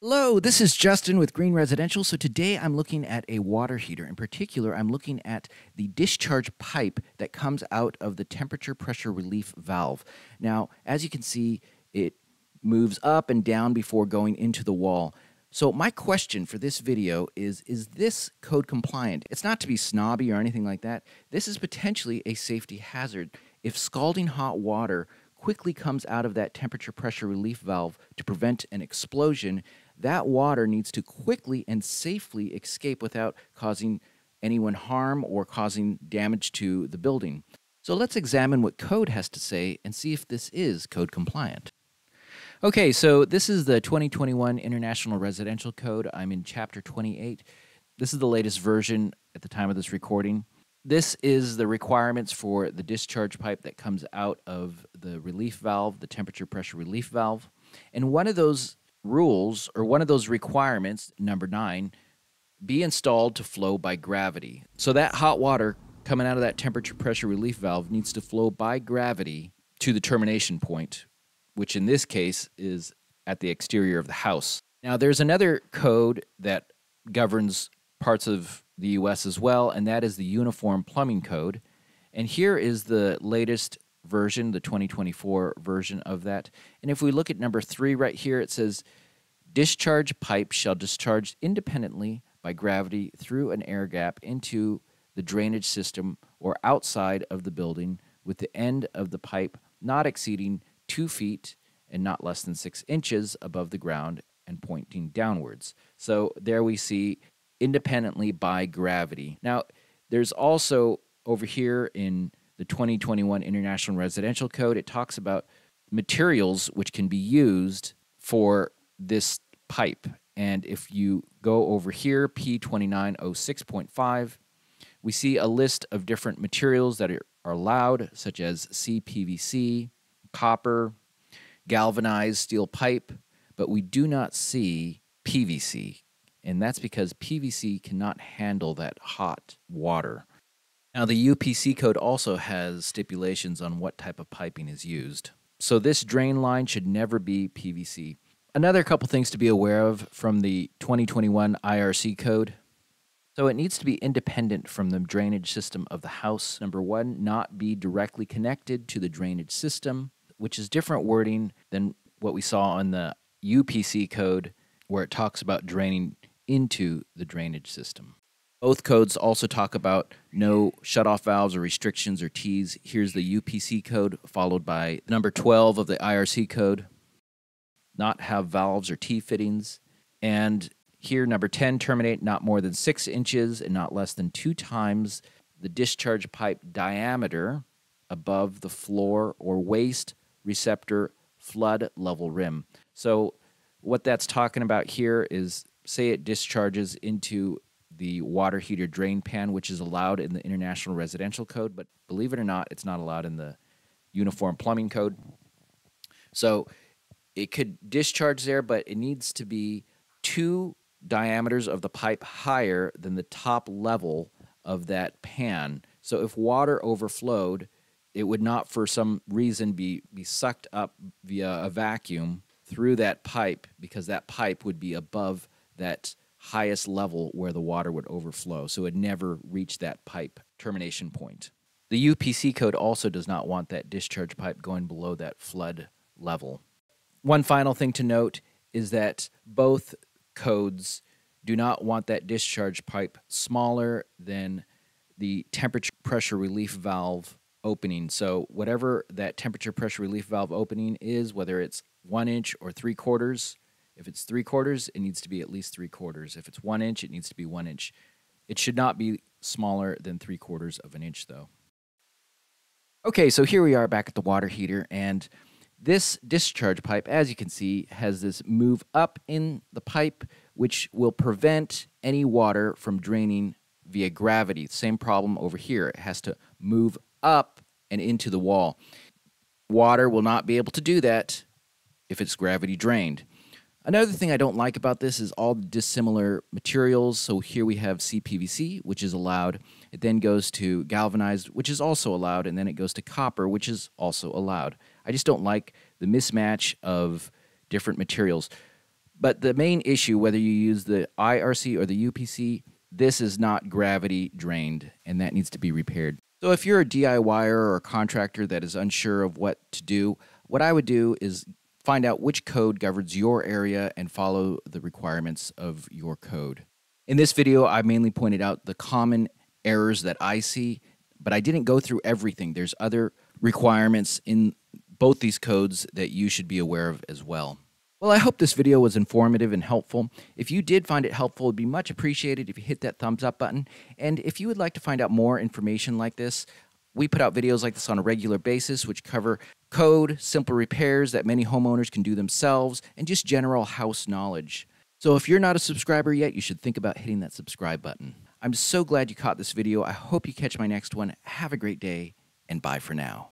Hello, this is Justin with Green Residential. So today I'm looking at a water heater. In particular, I'm looking at the discharge pipe that comes out of the temperature pressure relief valve. Now, as you can see, it moves up and down before going into the wall. So my question for this video is, is this code compliant? It's not to be snobby or anything like that. This is potentially a safety hazard. If scalding hot water quickly comes out of that temperature pressure relief valve to prevent an explosion, that water needs to quickly and safely escape without causing anyone harm or causing damage to the building. So let's examine what code has to say and see if this is code compliant. Okay, so this is the 2021 International Residential Code. I'm in chapter 28. This is the latest version at the time of this recording. This is the requirements for the discharge pipe that comes out of the relief valve, the temperature pressure relief valve. And one of those rules or one of those requirements, number nine, be installed to flow by gravity. So that hot water coming out of that temperature pressure relief valve needs to flow by gravity to the termination point, which in this case is at the exterior of the house. Now, there's another code that governs parts of the US as well, and that is the Uniform Plumbing Code. And here is the latest version, the 2024 version of that. And if we look at number three right here, it says discharge pipe shall discharge independently by gravity through an air gap into the drainage system or outside of the building with the end of the pipe not exceeding two feet and not less than six inches above the ground and pointing downwards. So there we see independently by gravity. Now, there's also over here in the 2021 International Residential Code, it talks about materials which can be used for this pipe. And if you go over here, P2906.5, we see a list of different materials that are, allowed, such as CPVC, copper, galvanized steel pipe, but we do not see PVC. And that's because PVC cannot handle that hot water. Now, the UPC code also has stipulations on what type of piping is used. So, this drain line should never be PVC. Another couple things to be aware of from the 2021 IRC code. So, it needs to be independent from the drainage system of the house. Number one, not be directly connected to the drainage system, which is different wording than what we saw on the UPC code, where it talks about draining into the drainage system. Both codes also talk about no shutoff valves or restrictions or T's. Here's the UPC code, followed by number 12 of the IRC code. Not have valves or T fittings. And here, number 10, terminate not more than six inches and not less than two times the discharge pipe diameter above the floor or waste receptor flood level rim. So, what that's talking about here is say it discharges into the water heater drain pan, which is allowed in the International Residential Code, but believe it or not, it's not allowed in the Uniform Plumbing Code. So it could discharge there, but it needs to be two diameters of the pipe higher than the top level of that pan. So if water overflowed, it would not for some reason be, be sucked up via a vacuum through that pipe because that pipe would be above that highest level where the water would overflow, so it never reached that pipe termination point. The UPC code also does not want that discharge pipe going below that flood level. One final thing to note is that both codes do not want that discharge pipe smaller than the temperature pressure relief valve opening. So, whatever that temperature pressure relief valve opening is, whether it's one inch or three quarters, if it's three quarters, it needs to be at least three quarters. If it's one inch, it needs to be one inch. It should not be smaller than three quarters of an inch, though. Okay, so here we are back at the water heater, and this discharge pipe, as you can see, has this move up in the pipe, which will prevent any water from draining via gravity. Same problem over here. It has to move up and into the wall. Water will not be able to do that if it's gravity drained. Another thing I don't like about this is all the dissimilar materials. So here we have CPVC, which is allowed. It then goes to galvanized, which is also allowed, and then it goes to copper, which is also allowed. I just don't like the mismatch of different materials. But the main issue, whether you use the IRC or the UPC, this is not gravity drained, and that needs to be repaired. So if you're a DIYer or a contractor that is unsure of what to do, what I would do is find out which code governs your area and follow the requirements of your code. In this video, I mainly pointed out the common errors that I see, but I didn't go through everything. There's other requirements in both these codes that you should be aware of as well. Well, I hope this video was informative and helpful. If you did find it helpful, it'd be much appreciated if you hit that thumbs up button. And if you would like to find out more information like this, we put out videos like this on a regular basis, which cover code, simple repairs that many homeowners can do themselves, and just general house knowledge. So if you're not a subscriber yet, you should think about hitting that subscribe button. I'm so glad you caught this video. I hope you catch my next one. Have a great day, and bye for now.